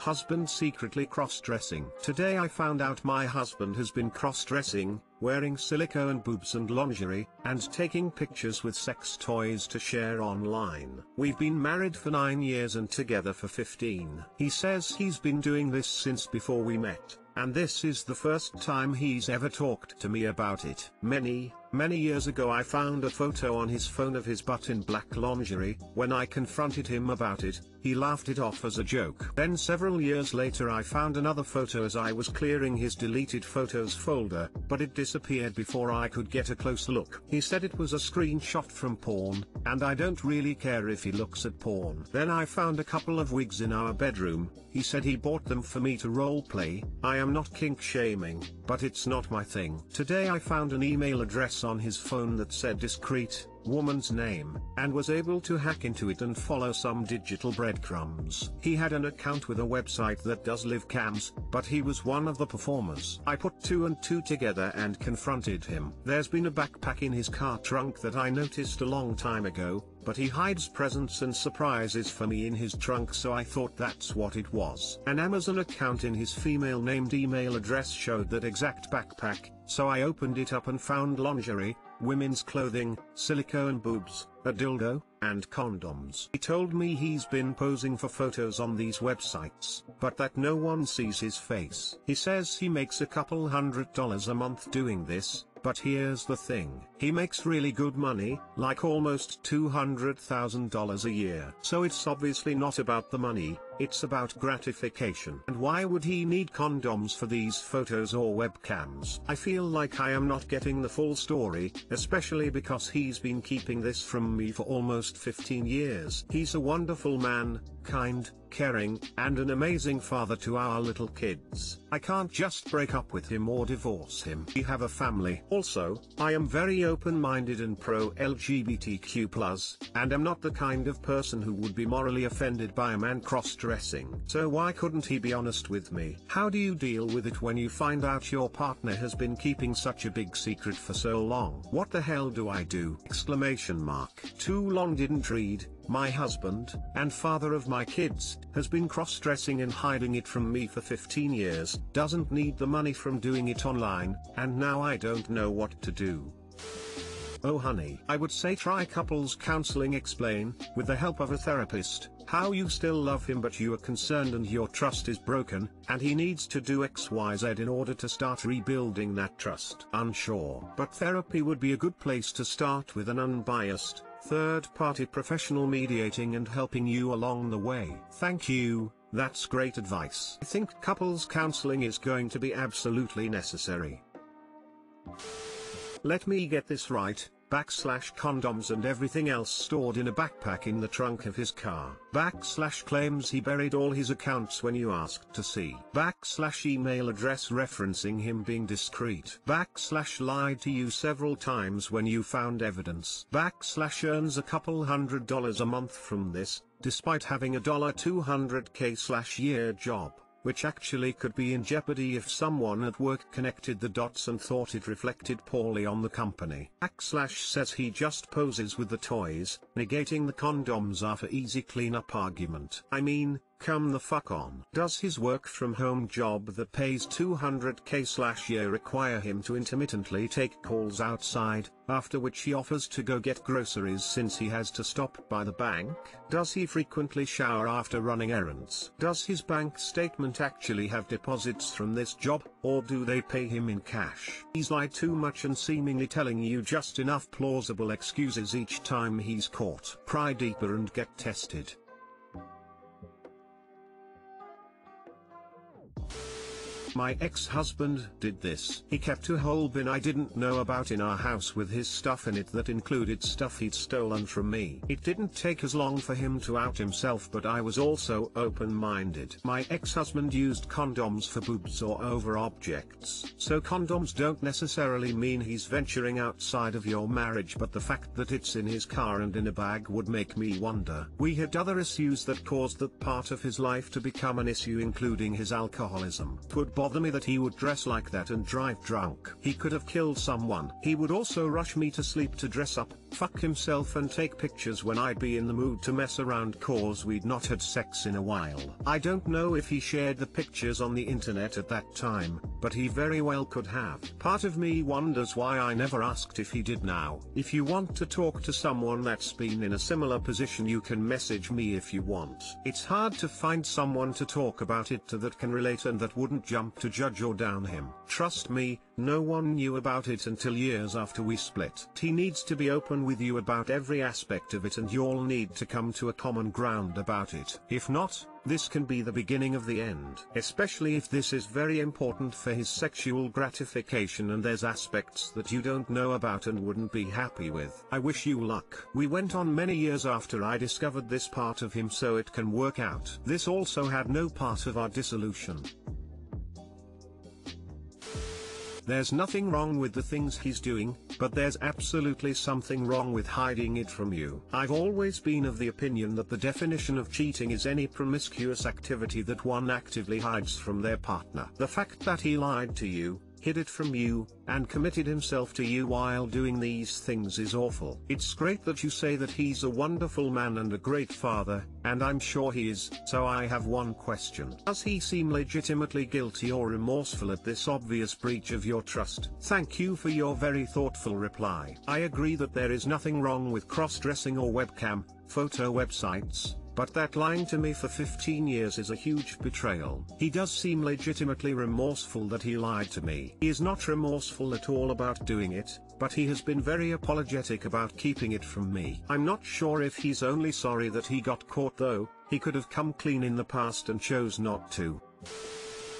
Husband secretly cross-dressing. Today I found out my husband has been cross-dressing, wearing silicone boobs and lingerie, and taking pictures with sex toys to share online. We've been married for 9 years and together for 15. He says he's been doing this since before we met, and this is the first time he's ever talked to me about it. Many, Many years ago I found a photo on his phone of his butt in black lingerie, when I confronted him about it, he laughed it off as a joke. Then several years later I found another photo as I was clearing his deleted photos folder, but it disappeared before I could get a close look. He said it was a screenshot from porn, and I don't really care if he looks at porn. Then I found a couple of wigs in our bedroom, he said he bought them for me to roleplay, I am not kink shaming, but it's not my thing. Today I found an email address on his phone that said discreet, woman's name, and was able to hack into it and follow some digital breadcrumbs. He had an account with a website that does live cams, but he was one of the performers. I put two and two together and confronted him. There's been a backpack in his car trunk that I noticed a long time ago, but he hides presents and surprises for me in his trunk so I thought that's what it was. An Amazon account in his female named email address showed that exact backpack, so I opened it up and found lingerie, women's clothing, silicone boobs, a dildo, and condoms. He told me he's been posing for photos on these websites, but that no one sees his face. He says he makes a couple hundred dollars a month doing this, but here's the thing. He makes really good money, like almost $200,000 a year. So it's obviously not about the money, it's about gratification. And why would he need condoms for these photos or webcams? I feel like I am not getting the full story, especially because he's been keeping this from me for almost 15 years. He's a wonderful man, kind, caring, and an amazing father to our little kids. I can't just break up with him or divorce him. We have a family. Also, I am very open-minded and pro-LGBTQ+, and am not the kind of person who would be morally offended by a man cross-dressing. So why couldn't he be honest with me? How do you deal with it when you find out your partner has been keeping such a big secret for so long? What the hell do I do? Exclamation mark. Too long didn't read. My husband, and father of my kids, has been cross-dressing and hiding it from me for 15 years, doesn't need the money from doing it online, and now I don't know what to do. Oh honey, I would say try couples counseling explain, with the help of a therapist, how you still love him but you are concerned and your trust is broken, and he needs to do XYZ in order to start rebuilding that trust. Unsure. But therapy would be a good place to start with an unbiased, third-party professional mediating and helping you along the way. Thank you, that's great advice. I think couples counseling is going to be absolutely necessary. Let me get this right, backslash condoms and everything else stored in a backpack in the trunk of his car. Backslash claims he buried all his accounts when you asked to see. Backslash email address referencing him being discreet. Backslash lied to you several times when you found evidence. Backslash earns a couple hundred dollars a month from this, despite having a dollar 200k slash year job which actually could be in jeopardy if someone at work connected the dots and thought it reflected poorly on the company. Backslash says he just poses with the toys, negating the condoms after easy cleanup argument. I mean, Come the fuck on. Does his work from home job that pays 200k slash year require him to intermittently take calls outside, after which he offers to go get groceries since he has to stop by the bank? Does he frequently shower after running errands? Does his bank statement actually have deposits from this job, or do they pay him in cash? He's lied too much and seemingly telling you just enough plausible excuses each time he's caught. Pry deeper and get tested. My ex-husband did this. He kept a whole bin I didn't know about in our house with his stuff in it that included stuff he'd stolen from me. It didn't take as long for him to out himself but I was also open-minded. My ex-husband used condoms for boobs or over objects. So condoms don't necessarily mean he's venturing outside of your marriage but the fact that it's in his car and in a bag would make me wonder. We had other issues that caused that part of his life to become an issue including his alcoholism. Could bother me that he would dress like that and drive drunk. He could have killed someone. He would also rush me to sleep to dress up, fuck himself and take pictures when I'd be in the mood to mess around cause we'd not had sex in a while. I don't know if he shared the pictures on the internet at that time, but he very well could have. Part of me wonders why I never asked if he did now. If you want to talk to someone that's been in a similar position you can message me if you want. It's hard to find someone to talk about it to that can relate and that wouldn't jump to judge or down him. Trust me, no one knew about it until years after we split. He needs to be open with you about every aspect of it and you'll need to come to a common ground about it. If not, this can be the beginning of the end. Especially if this is very important for his sexual gratification and there's aspects that you don't know about and wouldn't be happy with. I wish you luck. We went on many years after I discovered this part of him so it can work out. This also had no part of our dissolution. There's nothing wrong with the things he's doing, but there's absolutely something wrong with hiding it from you. I've always been of the opinion that the definition of cheating is any promiscuous activity that one actively hides from their partner. The fact that he lied to you, hid it from you, and committed himself to you while doing these things is awful. It's great that you say that he's a wonderful man and a great father, and I'm sure he is, so I have one question. Does he seem legitimately guilty or remorseful at this obvious breach of your trust? Thank you for your very thoughtful reply. I agree that there is nothing wrong with cross-dressing or webcam, photo websites, but that lying to me for 15 years is a huge betrayal. He does seem legitimately remorseful that he lied to me. He is not remorseful at all about doing it, but he has been very apologetic about keeping it from me. I'm not sure if he's only sorry that he got caught though, he could have come clean in the past and chose not to.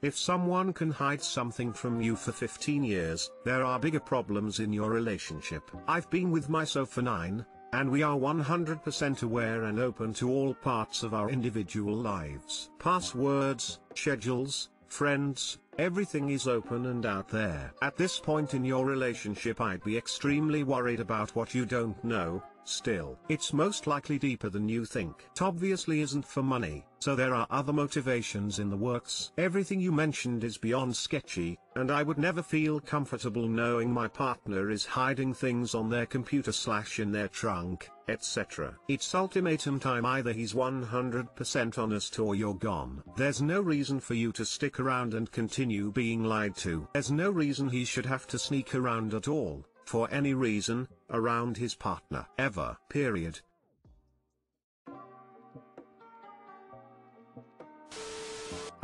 If someone can hide something from you for 15 years, there are bigger problems in your relationship. I've been with myself for 9, and we are 100% aware and open to all parts of our individual lives. Passwords, schedules, friends, everything is open and out there. At this point in your relationship I'd be extremely worried about what you don't know, Still, it's most likely deeper than you think. It obviously isn't for money, so there are other motivations in the works. Everything you mentioned is beyond sketchy, and I would never feel comfortable knowing my partner is hiding things on their computer slash in their trunk, etc. It's ultimatum time either he's 100% honest or you're gone. There's no reason for you to stick around and continue being lied to. There's no reason he should have to sneak around at all for any reason, around his partner. Ever. Period.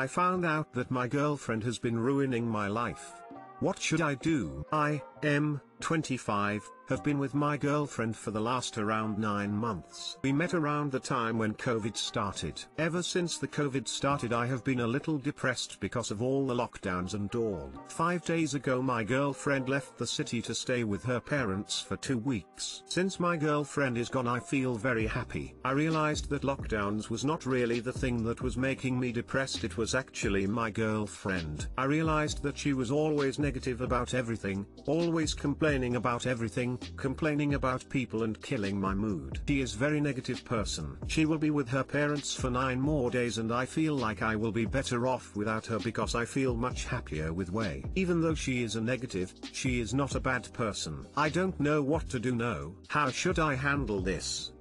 I found out that my girlfriend has been ruining my life. What should I do? I am 25, have been with my girlfriend for the last around 9 months. We met around the time when COVID started. Ever since the COVID started I have been a little depressed because of all the lockdowns and all. Five days ago my girlfriend left the city to stay with her parents for two weeks. Since my girlfriend is gone I feel very happy. I realized that lockdowns was not really the thing that was making me depressed it was actually my girlfriend. I realized that she was always negative about everything, always complaining about everything, complaining about people and killing my mood. She is very negative person. She will be with her parents for 9 more days and I feel like I will be better off without her because I feel much happier with Way. Even though she is a negative, she is not a bad person. I don't know what to do now. How should I handle this?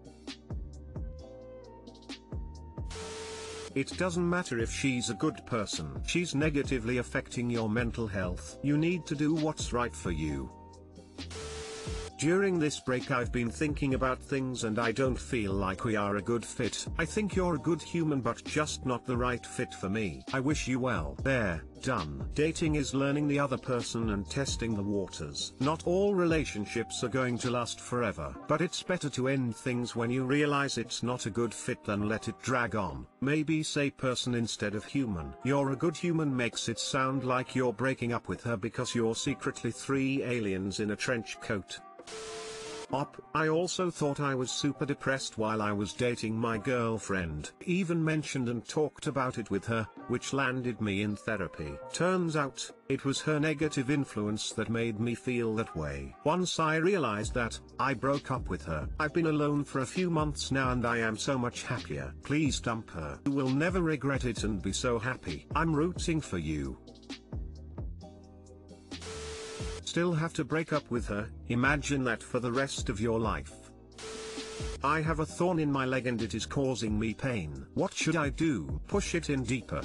It doesn't matter if she's a good person. She's negatively affecting your mental health. You need to do what's right for you. During this break I've been thinking about things and I don't feel like we are a good fit. I think you're a good human but just not the right fit for me. I wish you well. There, done. Dating is learning the other person and testing the waters. Not all relationships are going to last forever. But it's better to end things when you realize it's not a good fit than let it drag on. Maybe say person instead of human. You're a good human makes it sound like you're breaking up with her because you're secretly three aliens in a trench coat. Op, I also thought I was super depressed while I was dating my girlfriend. Even mentioned and talked about it with her, which landed me in therapy. Turns out, it was her negative influence that made me feel that way. Once I realized that, I broke up with her. I've been alone for a few months now and I am so much happier. Please dump her. You will never regret it and be so happy. I'm rooting for you. Still have to break up with her, imagine that for the rest of your life. I have a thorn in my leg and it is causing me pain. What should I do? Push it in deeper.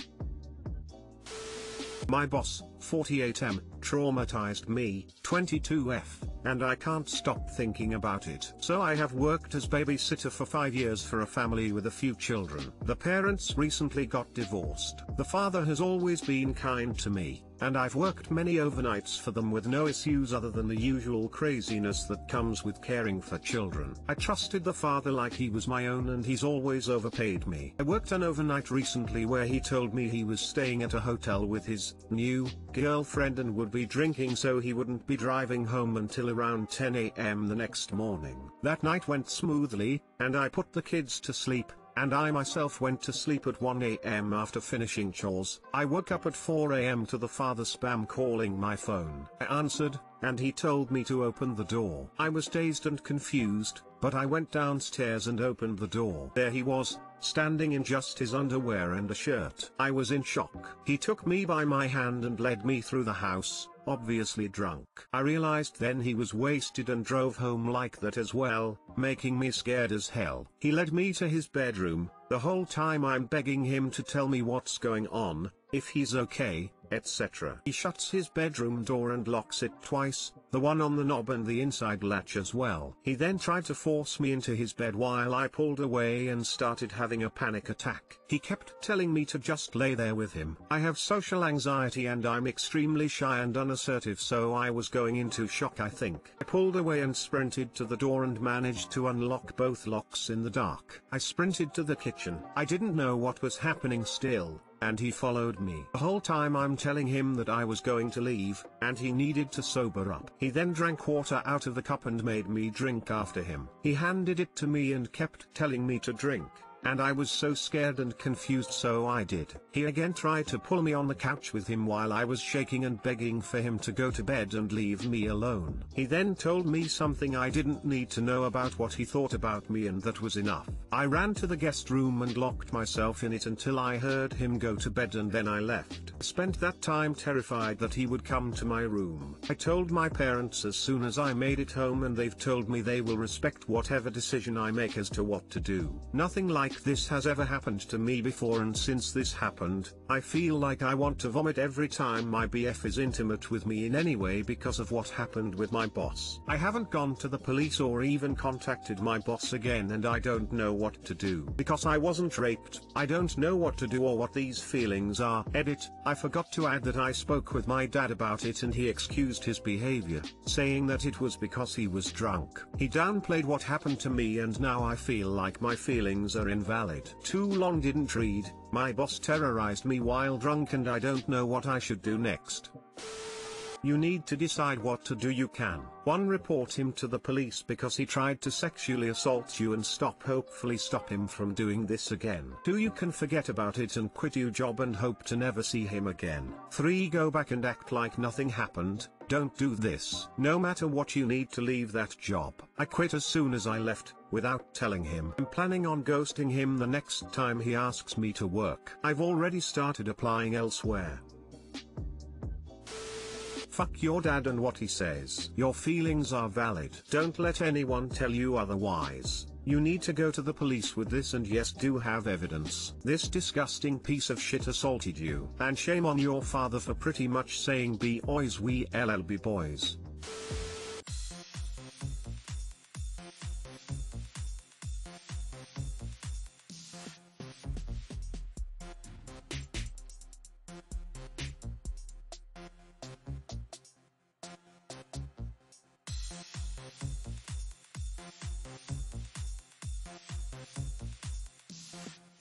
My boss, 48M, traumatized me, 22F, and I can't stop thinking about it. So I have worked as babysitter for 5 years for a family with a few children. The parents recently got divorced. The father has always been kind to me, and I've worked many overnights for them with no issues other than the usual craziness that comes with caring for children. I trusted the father like he was my own and he's always overpaid me. I worked an overnight recently where he told me he was staying at a hotel with his new girlfriend and would be drinking so he wouldn't be driving home until around 10 am the next morning. That night went smoothly, and I put the kids to sleep, and I myself went to sleep at 1am after finishing chores. I woke up at 4am to the father spam calling my phone. I answered, and he told me to open the door. I was dazed and confused, but I went downstairs and opened the door. There he was, standing in just his underwear and a shirt. I was in shock. He took me by my hand and led me through the house, obviously drunk. I realized then he was wasted and drove home like that as well, making me scared as hell. He led me to his bedroom, the whole time I'm begging him to tell me what's going on, if he's okay, etc. He shuts his bedroom door and locks it twice, the one on the knob and the inside latch as well. He then tried to force me into his bed while I pulled away and started having a panic attack. He kept telling me to just lay there with him. I have social anxiety and I'm extremely shy and unassertive so I was going into shock I think. I pulled away and sprinted to the door and managed to unlock both locks in the dark. I sprinted to the kitchen. I didn't know what was happening still and he followed me. The whole time I'm telling him that I was going to leave, and he needed to sober up. He then drank water out of the cup and made me drink after him. He handed it to me and kept telling me to drink and I was so scared and confused so I did. He again tried to pull me on the couch with him while I was shaking and begging for him to go to bed and leave me alone. He then told me something I didn't need to know about what he thought about me and that was enough. I ran to the guest room and locked myself in it until I heard him go to bed and then I left. Spent that time terrified that he would come to my room. I told my parents as soon as I made it home and they've told me they will respect whatever decision I make as to what to do. Nothing like like this has ever happened to me before and since this happened, I feel like I want to vomit every time my BF is intimate with me in any way because of what happened with my boss. I haven't gone to the police or even contacted my boss again and I don't know what to do. Because I wasn't raped, I don't know what to do or what these feelings are. Edit, I forgot to add that I spoke with my dad about it and he excused his behavior, saying that it was because he was drunk. He downplayed what happened to me and now I feel like my feelings are in invalid. Too long didn't read, my boss terrorized me while drunk and I don't know what I should do next. You need to decide what to do you can. 1. Report him to the police because he tried to sexually assault you and stop hopefully stop him from doing this again. 2. You can forget about it and quit your job and hope to never see him again. 3. Go back and act like nothing happened, don't do this. No matter what you need to leave that job. I quit as soon as I left, without telling him. I'm planning on ghosting him the next time he asks me to work. I've already started applying elsewhere. Fuck your dad and what he says. Your feelings are valid. Don't let anyone tell you otherwise. You need to go to the police with this and yes do have evidence. This disgusting piece of shit assaulted you. And shame on your father for pretty much saying be boys we LLB boys. Bye.